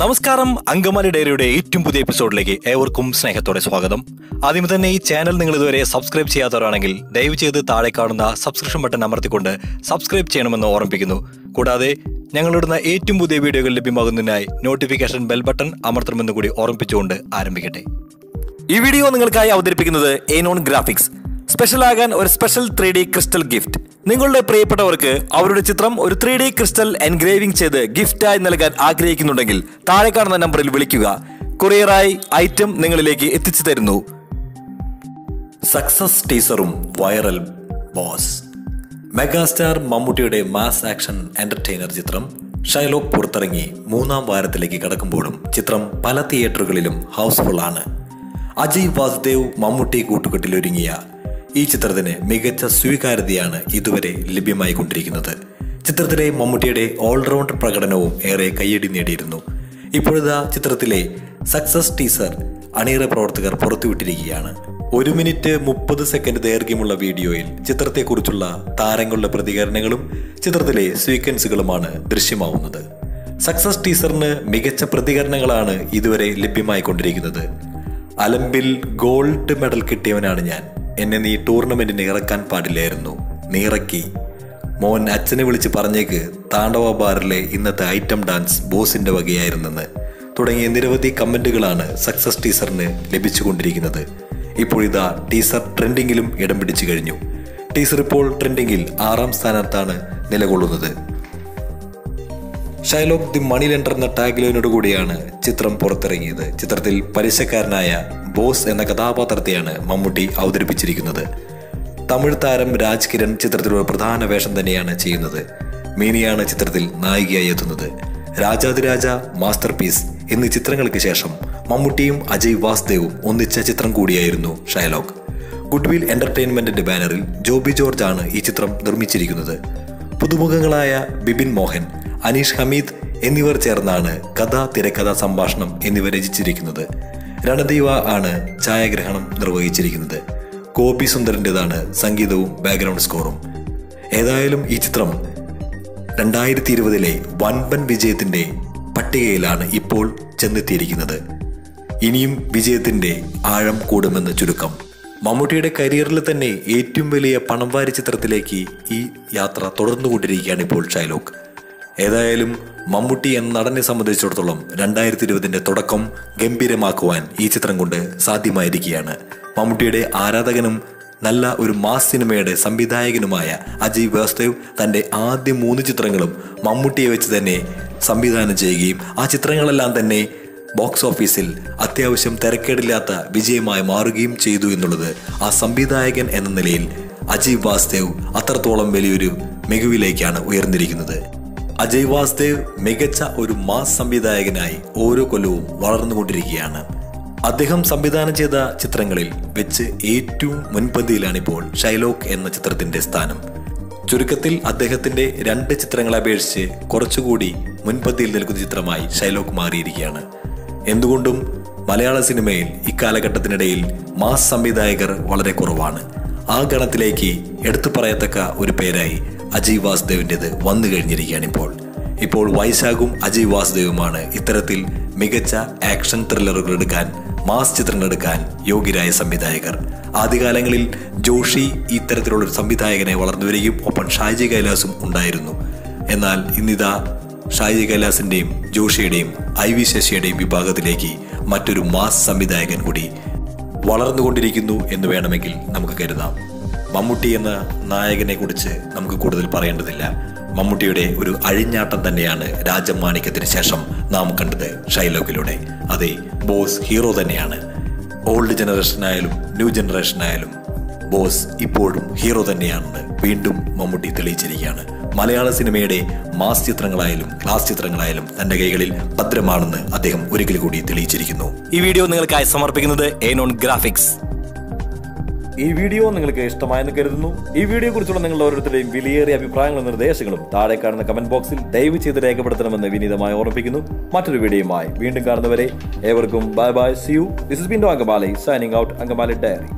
നമസ്കാരം അങ്കമാലി ഡയറിയുടെ ഏറ്റവും പുതിയ എപ്പിസോഡിലേക്ക് ഏവർക്കും സ്നേഹത്തോടെ സ്വാഗതം. ആദ്യം തന്നെ ഈ ചാനൽ നിങ്ങൾ ഇതുവരെ സബ്സ്ക്രൈബ് ചെയ്യാത്തവരാണെങ്കിൽ ദയവ് ചെയ്ത് താഴെ കാണുന്ന സബ്സ്ക്രിപ്ഷൻ ബട്ടൺ അമർത്തിക്കൊണ്ട് സബ്സ്ക്രൈബ് ചെയ്യണമെന്ന് ഓർമ്മിപ്പിക്കുന്നു. കൂടാതെ ഞങ്ങളിടുന്ന ഏറ്റവും പുതിയ വീഡിയോകൾ ലഭ്യമാകുന്നതിനായി നോട്ടിഫിക്കേഷൻ ബെൽ ബട്ടൺ അമർത്തണമെന്ന് കൂടി ഓർമ്മിപ്പിച്ചുകൊണ്ട് ആരംഭിക്കട്ടെ. ഈ വീഡിയോ നിങ്ങൾക്കായി അവതരിപ്പിക്കുന്നത് എനോൺ ഗ്രാഫിക്സ് സ്പെഷ്യൽ ആകാൻ ഒരു special three D crystal gift. നിങ്ങളുടെ പ്രിയപ്പെട്ടവർക്ക് അവരുടെ ചിത്രം ഒരു ത്രീ ഡി ക്രിസ്റ്റൽ എൻഗ്രേവിംഗ് ചെയ്ത് ഗിഫ്റ്റായി നൽകാൻ ആഗ്രഹിക്കുന്നുണ്ടെങ്കിൽ താഴെ കാണുന്ന നമ്പറിൽ വിളിക്കുക. കൊറിയറായി ഐറ്റം നിങ്ങളിലേക്ക് എത്തിച്ചു തരുന്നു. സക്സസ് ടീസറും വൈറൽ ബോസ്. മെഗാസ്റ്റാർ മമ്മൂട്ടിയുടെ മാസ് ആക്ഷൻ എന്റർടൈനർ ചിത്രം ഷൈലോക്ക് പുറത്തിറങ്ങി മൂന്നാം വാരത്തിലേക്ക് കടക്കുമ്പോഴും ചിത്രം പല തിയേറ്ററുകളിലും ഹൗസ്ഫുൾ ആണ് അജയ് വാസുദേവ് മമ്മൂട്ടി കൂട്ടുകെട്ടിലൊരുങ്ങിയ ഈ ചിത്രത്തിന് മികച്ച സ്വീകാര്യതയാണ് ഇതുവരെ ലഭ്യമായി കൊണ്ടിരിക്കുന്നത് ചിത്രത്തിലെ മമ്മൂട്ടിയുടെ ഓൾറൗണ്ട് പ്രകടനവും ഏറെ കയ്യടി നേടിയിരുന്നു. ഇപ്പോഴിതാ ചിത്രത്തിലെ സക്സസ് ടീസർ അണിയറ പ്രവർത്തകർ പുറത്തുവിട്ടിരിക്കുകയാണ്. ഒരു മിനിറ്റ് മുപ്പത് സെക്കൻഡ് ദൈർഘ്യമുള്ള വീഡിയോയിൽ ചിത്രത്തെക്കുറിച്ചുള്ള താരങ്ങളുടെ പ്രതികരണങ്ങളും ചിത്രത്തിലെ സീക്വൻസുകളുമാണ് ദൃശ്യമാവുന്നത്. സക്സസ് ടീസറിന് മികച്ച പ്രതികരണങ്ങളാണ് ഇതുവരെ ലഭ്യമായിക്കൊണ്ടിരിക്കുന്നത്. അലമ്പിൽ ഗോൾഡ് മെഡൽ കിട്ടിയവനാണ് ഞാൻ. എന്നെ നീ ടൂർണമെന്റിന് ഇറക്കാൻ പാടില്ലായിരുന്നു. നീറക്കി. മോൻ അച്ഛനെ വിളിച്ച് പറഞ്ഞേക്ക് താണ്ഡവ ബാറിലെ ഇന്നത്തെ ഐറ്റം ഡാൻസ് ബോസിന്റെ വകയായിരുന്നെന്ന്. തുടങ്ങിയ നിരവധി കമന്റുകളാണ് സക്സസ് ടീസറിന് ലഭിച്ചുകൊണ്ടിരിക്കുന്നത്. ഇപ്പോഴിതാ ടീസർ ട്രെൻഡിങ്ങിലും ഇടം പിടിച്ചു കഴിഞ്ഞു. ടീസർ ഇപ്പോൾ ട്രെൻഡിങ്ങിൽ ആറാം സ്ഥാനത്താണ് നിലകൊള്ളുന്നത്. ഷൈലോക്ക് ദി മണി ലെൻഡർ എന്ന ടാഗ്ലൈനോട് കൂടിയാണ് ചിത്രം പുറത്തിറങ്ങിയത്. ചിത്രത്തിൽ പലിശക്കാരനായ ബോസ് എന്ന കഥാപാത്രത്തെയാണ് മമ്മൂട്ടി അവതരിപ്പിച്ചിരിക്കുന്നത്. തമിഴ് താരം രാജ് കിരൺ ചിത്രത്തിലൊരു പ്രധാന വേഷം തന്നെയാണ് ചെയ്യുന്നത്. മീനിയാണ് ചിത്രത്തിൽ നായികയായി എത്തുന്നത്. രാജാതിരാജ മാസ്റ്റർ പീസ് എന്നീ ചിത്രങ്ങൾക്ക് ശേഷം മമ്മൂട്ടിയും അജയ് വാസ്ദേവും ഒന്നിച്ച ചിത്രം കൂടിയായിരുന്നു ഷൈലോക്ക് ഗുഡ്വിൽ എന്റർടൈൻമെന്റിന്റെ ബാനറിൽ ജോബി ജോർജ് ആണ് ഈ ചിത്രം നിർമ്മിച്ചിരിക്കുന്നത്. പുതുമുഖങ്ങളായ ബിബിൻ മോഹൻ അനീഷ് ഹമീദ് എന്നിവർ ചേർന്നാണ് കഥ തിരക്കഥ സംഭാഷണം എന്നിവ രചിച്ചിരിക്കുന്നത്. രണദീവ ആണ് ഛായാഗ്രഹണം നിർവഹിച്ചിരിക്കുന്നത്. കോപി സുന്ദരന്റെതാണ് സംഗീതവും ബാക്ക്ഗ്രൗണ്ട് സ്കോറും ഏതായാലും ഈ ചിത്രം രണ്ടായിരത്തി ഇരുപതിലെ വൻപൻ വിജയത്തിന്റെ പട്ടികയിലാണ് ഇപ്പോൾ ചെന്നെത്തിയിരിക്കുന്നത്. ഇനിയും വിജയത്തിന്റെ ആഴം കൂടുമെന്ന് ചുരുക്കം. മമ്മൂട്ടിയുടെ കരിയറിൽ തന്നെ ഏറ്റവും വലിയ പണം വാരി ചിത്രത്തിലേക്ക് ഈ യാത്ര തുടർന്നുകൊണ്ടിരിക്കുകയാണ് ഇപ്പോൾ ഷൈലോക്ക്. ഏതായാലും മമ്മൂട്ടി എന്ന നടനെ സംബന്ധിച്ചിടത്തോളം രണ്ടായിരത്തി ഇരുപതിന്റെ തുടക്കം ഗംഭീരമാക്കുവാൻ ഈ ചിത്രം കൊണ്ട് സാധ്യമായിരിക്കുകയാണ്. മമ്മൂട്ടിയുടെ ആരാധകനും നല്ല ഒരു മാസ് സിനിമയുടെ സംവിധായകനുമായ അജയ് വാസുദേവ് തന്റെ ആദ്യ മൂന്ന് ചിത്രങ്ങളും മമ്മൂട്ടിയെ വെച്ച് തന്നെ സംവിധാനം ചെയ്യുകയും ആ ചിത്രങ്ങളെല്ലാം തന്നെ ബോക്സ് ഓഫീസിൽ അത്യാവശ്യം തിരക്കേടില്ലാത്ത വിജയമായി മാറുകയും ചെയ്തു എന്നുള്ളത് ആ സംവിധായകൻ എന്ന നിലയിൽ അജയ് വാസുദേവ് അത്രത്തോളം വലിയൊരു മികവിലേക്കാണ് ഉയർന്നിരിക്കുന്നത്. അജയ് വാസ്ദേവ് മികച്ച ഒരു മാസ് സംവിധായകനായി ഓരോ കൊല്ലവും വളർന്നുകൊണ്ടിരിക്കുകയാണ്. അദ്ദേഹം സംവിധാനം ചെയ്ത ചിത്രങ്ങളിൽ വെച്ച് ഏറ്റവും മുൻപന്തിയിലാണിപ്പോൾ ഷൈലോക്ക് എന്ന ചിത്രത്തിന്റെ സ്ഥാനം. ചുരുക്കത്തിൽ അദ്ദേഹത്തിന്റെ രണ്ട് ചിത്രങ്ങളെ അപേക്ഷിച്ച് കുറച്ചുകൂടി മുൻപന്തിയിൽ നിൽക്കുന്ന ചിത്രമായി ഷൈലോക്ക് മാറിയിരിക്കുകയാണ്. എന്തുകൊണ്ടും മലയാള സിനിമയിൽ ഇക്കാലഘട്ടത്തിനിടയിൽ മാസ് സംവിധായകർ വളരെ കുറവാണ്. ആ ഗണത്തിലേക്ക് എടുത്തു പറയത്തക്ക ഒരു പേരായി അജയ് വാസുദേവിന്റെത് വന്നു കഴിഞ്ഞിരിക്കുകയാണ് ഇപ്പോൾ. ഇപ്പോൾ വൈശാഖും അജയ് വാസുദേവുമാണ് ഇത്തരത്തിൽ മികച്ച ആക്ഷൻ ത്രില്ലറുകൾ എടുക്കാൻ മാസ് ചിത്രങ്ങൾ എടുക്കാൻ യോഗ്യരായ സംവിധായകർ. ആദ്യകാലങ്ങളിൽ ജോഷി ഇത്തരത്തിലുള്ള ഒരു സംവിധായകനെ വളർന്നു വരികയും ഒപ്പം ഷാജി കൈലാസും ഉണ്ടായിരുന്നു. എന്നാൽ ഇന്നിതാ ഷാജി കൈലാസിന്റെയും ജോഷിയുടെയും ഐ വി ശശിയുടെയും വിഭാഗത്തിലേക്ക് മറ്റൊരു മാസ് സംവിധായകൻ കൂടി വളർന്നുകൊണ്ടിരിക്കുന്നു എന്ന് വേണമെങ്കിൽ നമുക്ക് കരുതാം. മമ്മൂട്ടി എന്ന നായകനെ കുറിച്ച് നമുക്ക് കൂടുതൽ പറയേണ്ടതില്ല. മമ്മൂട്ടിയുടെ ഒരു അഴിഞ്ഞാട്ടം തന്നെയാണ് രാജമാണിക്യത്തിന് ശേഷം നാം കണ്ടത് ഷൈലോക്കിലൂടെ. അതെ ബോസ് ഹീറോ തന്നെയാണ്. ഓൾഡ് ജനറേഷനായാലും ന്യൂ ജനറേഷനായാലും ബോസ് ഇപ്പോഴും ഹീറോ തന്നെയാണെന്ന് വീണ്ടും മമ്മൂട്ടി തെളിയിച്ചിരിക്കുകയാണ്. മലയാള സിനിമയുടെ മാസ് ചിത്രങ്ങളായാലും ക്ലാസ് ചിത്രങ്ങളായാലും തന്റെ കൈകളിൽ ഭദ്രമാണെന്ന് അദ്ദേഹം ഒരിക്കൽ കൂടി തെളിയിച്ചിരിക്കുന്നു. ഈ വീഡിയോ നിങ്ങൾക്കായി സമർപ്പിക്കുന്നത് എനോൺ ഗ്രാഫിക്സ് ഈ വീഡിയോ നിങ്ങൾക്ക് ഇഷ്ടമായെന്ന് കരുതുന്നു. ഈ വീഡിയോ കുറിച്ചുള്ള നിങ്ങളുടെ ഓരോരുത്തരുടെയും വിലയേറിയ അഭിപ്രായങ്ങളും നിർദ്ദേശങ്ങളും താഴെ കാണുന്ന കമന്റ് ബോക്സിൽ ദയവ് ചെയ്ത് രേഖപ്പെടുത്തണമെന്ന് വിനീതമായി ഓർമ്മിപ്പിക്കുന്നു. മറ്റൊരു വീഡിയോയുമായി വീണ്ടും കാണുന്നവരെ ഏവർക്കും bye bye see you this is Bin Angamaly signing out Angamaly diary